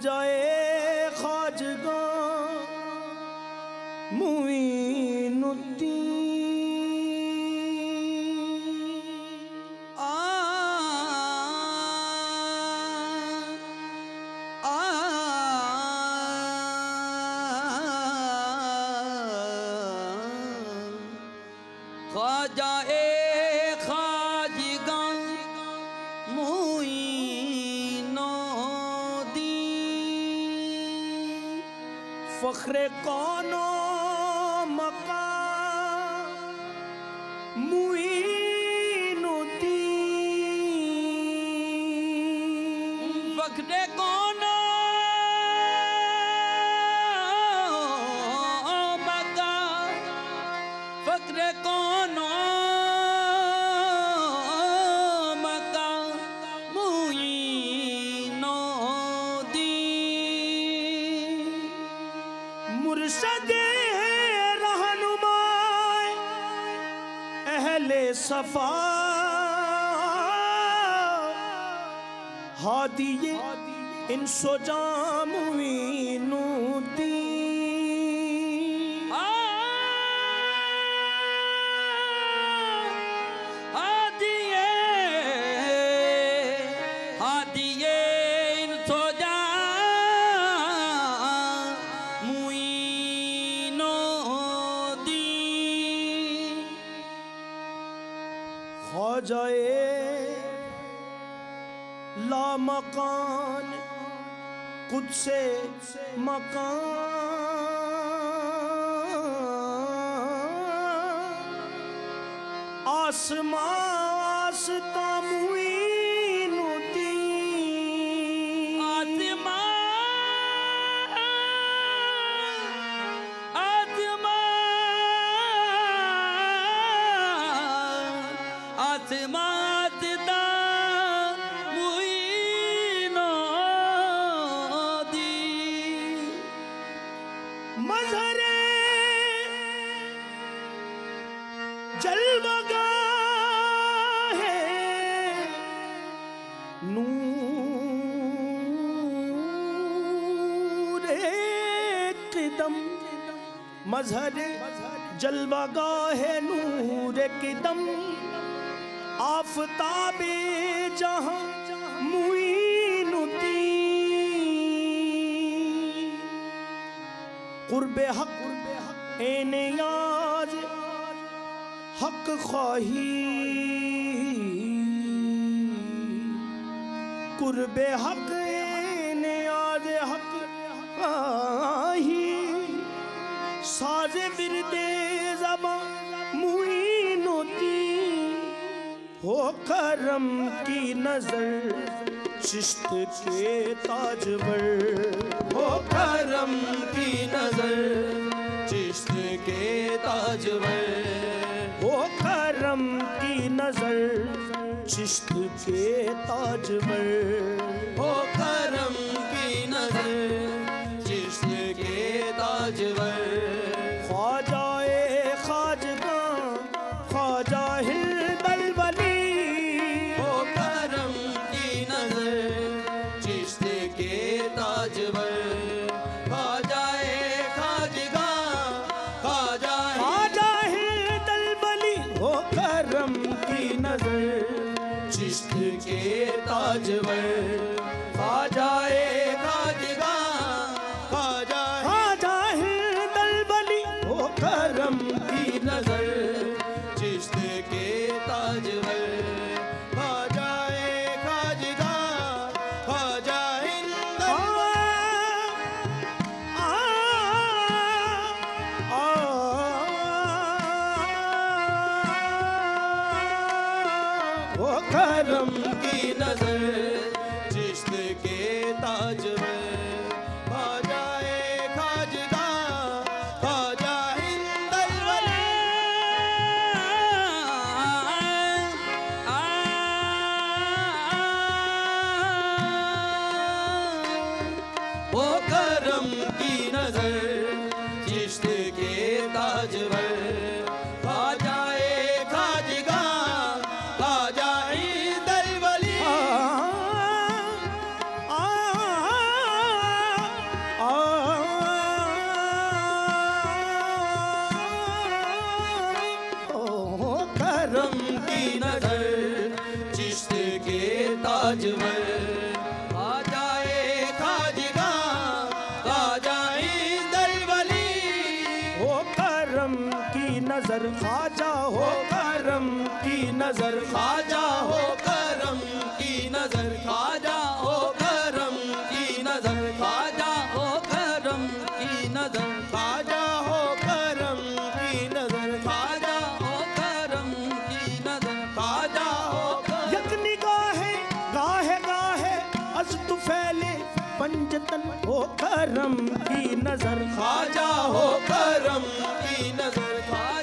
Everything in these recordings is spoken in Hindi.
জয়ে খজগ মুইনুদ্দিন जा recorre सफ़ा। हादिए इन सोजामुद्दीन ख्वाजाए ला मकान खुद से मकान। आसमां आसता मुईनुद्दीन आत्मा आत्मा मुईनो दी। मजरे जलवगा है नूरे किदम। मजहर जलवगा है नूर किदम। आफताबे जहाँ मुईनुद्दीन कुर्ब हक ए नियाज हक ख्वाही। कुर्ब हक करम की नज़र चिश्त के ताजवर हो करम की नज़र चिश्त के ताजवर हो करम की नज़र चिश्त के ताजवर हो करम की नज़र चिश्त के ताजवर नज़र चिश्त के ताजवर करम की नज़र दस्त फैले पंचतन हो करम की नज़र। खाजा हो करम की नज़र। खा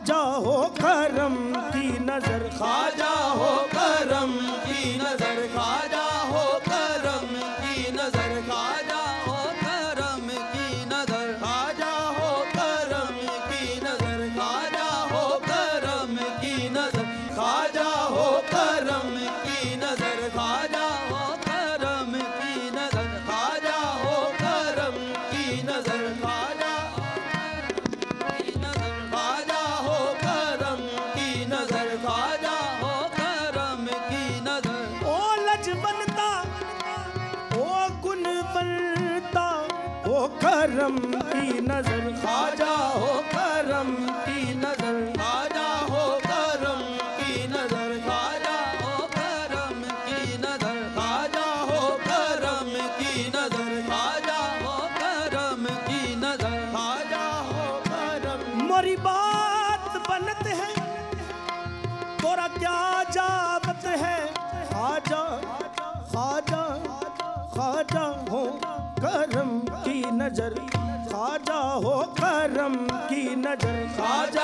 खाजा हो करम की नज़र। खाजा हो करम की नज़र खाजा हो करम की नज़र खाजा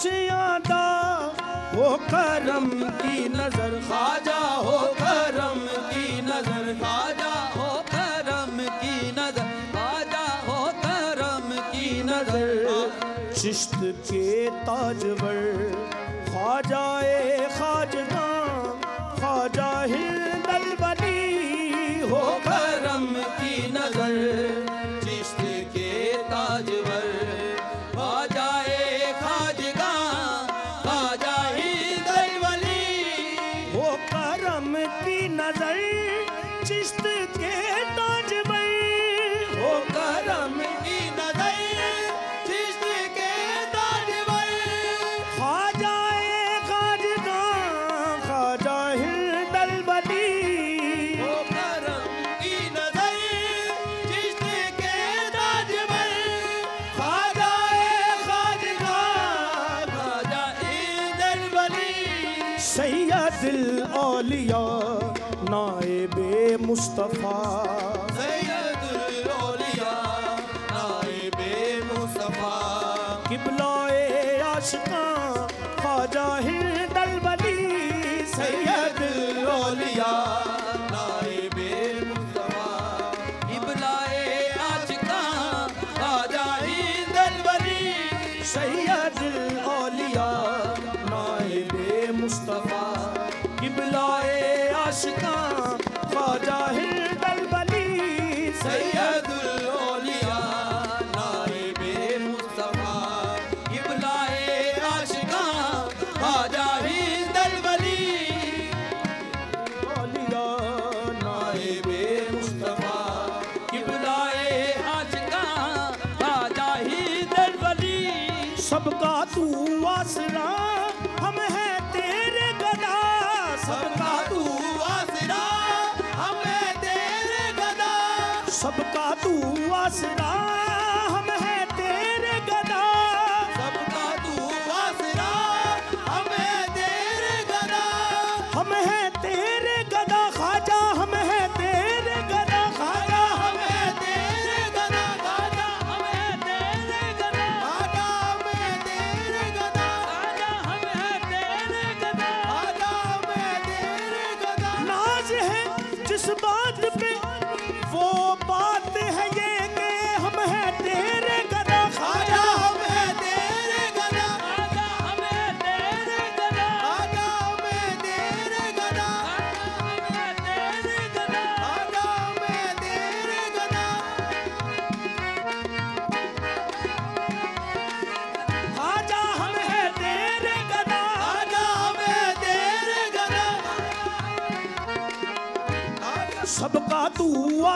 बख्शिया दा हो करम की नज़र। खाजा हो करम की नज़र खाजा हो करम की नज़र खाजा हो करम की नज़र। चिश्त के ताजवर खाजाए खाजदा खाजा हिल दलबनी हो दिल औलिया नाए बे मुस्तफ़ा será?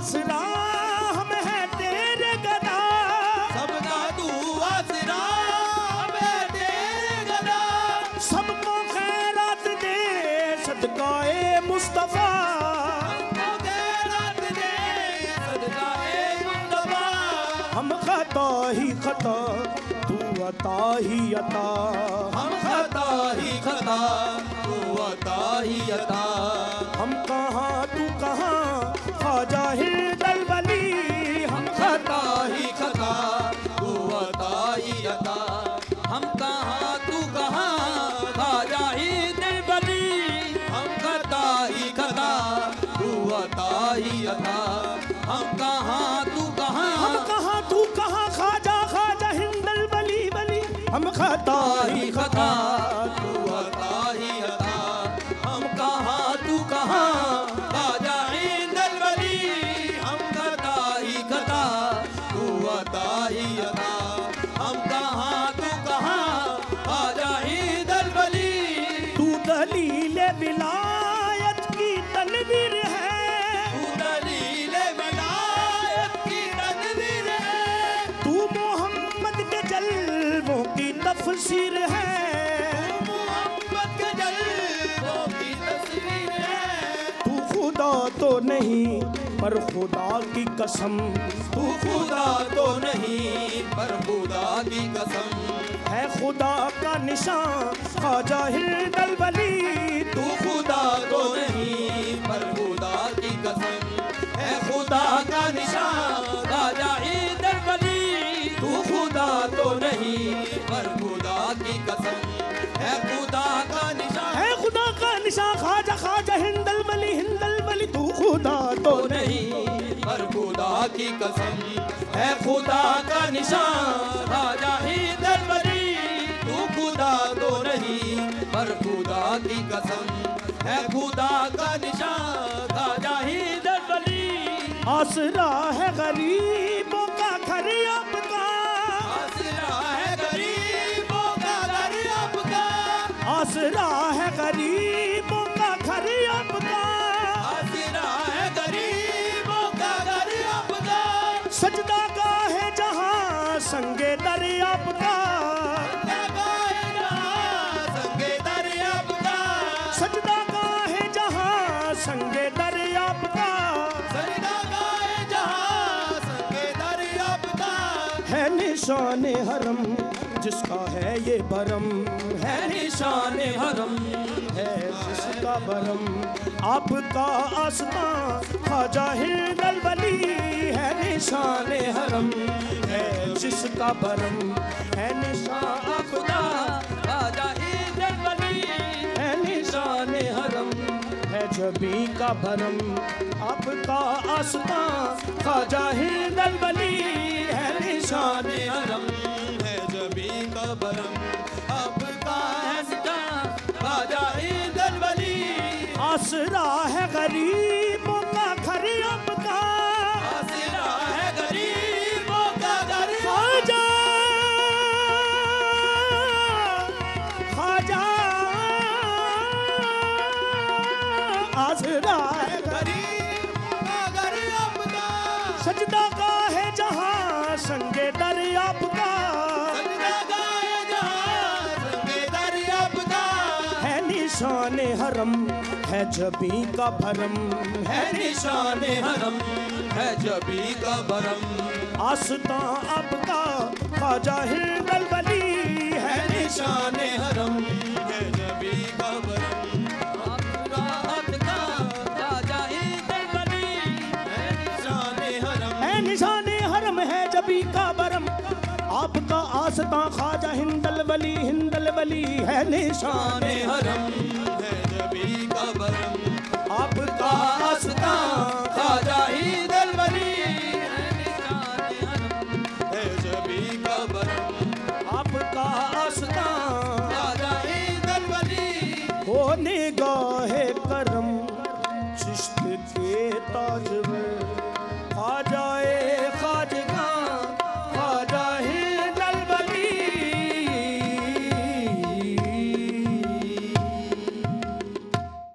आसरा हम है तेरे गदा सबका तू आसरा मैं तेरे गदा सबको खैरात दे सदकाए मुस्तफ़ा हमको खैरात दे सदकाए मुस्तफ़ा हम खता ही खता तू अता ही अता हम खता ही खता तू अता ही अता अता ही अता हम कहाँ तू हम कहाँ कहाँ तू कहाँ? खाजा खाजा हिंदल बली बली। हम खाता ही खता। तफसीर है। मोहम्मद के जलवों की तस्वीर है। तू खुदा तो नहीं पर खुदा की कसम। तू खुदा तो नहीं पर खुदा की कसम। है खुदा का निशान ख्वाजा हिंदल वली तू खुदा तो नहीं पर खुदा की कसम। है खुदा का निशान राजा इंदर वली तू खुदा तो नहीं पर खुदा की कसम। है खुदा का निशान। है खुदा का निशान ख्वाजा ख्वाजा हिंदल वली हिंदल वली तू खुदा तो तो नहीं। पर खुदा की कसम। है खुदा का निशान राजा इंदर वली तू खुदा तो नहीं। पर खुदा की कसम। है खुदा का निशान राजा इंदर वली आसरा है गरीबों। सजदा का है जहाँ संगे दर आपका संगे दर आपका सजदा का है जहाँ संगे है निशान हरम, जिसका है ये भरम है निशान हरम, है जिसका भरम आपका आस्था ख्वाजा हिंदल वली है निशान हरम, है जिसका भरम, है निशान खुदा खाजा ही दिल बली है निशान हरम, है जबी का भरम। आपका आस्था ख्वाजा हिंदल वली है निशान हरम, है जबी का बरम आसरा है गरीबों का घर आपका। आसरा है गरीबों का घर। ख्वाजा ख्वाजा आसरा है गरीबों का घर आपका। सजदा का है जहाँ संगे दर है जबी का भरम है निशान हरम है जबी का बरम आस्था आपका ख्वाजा हिंदल वली है निशान हरम है जबी का का खाजा है निशान हरम। है निशान हरम है जबी का बरम आपका आस्था ख्वाजा हिंदल वली हिंदल वली है निशान हरम है जबी का बरम आपका आस्था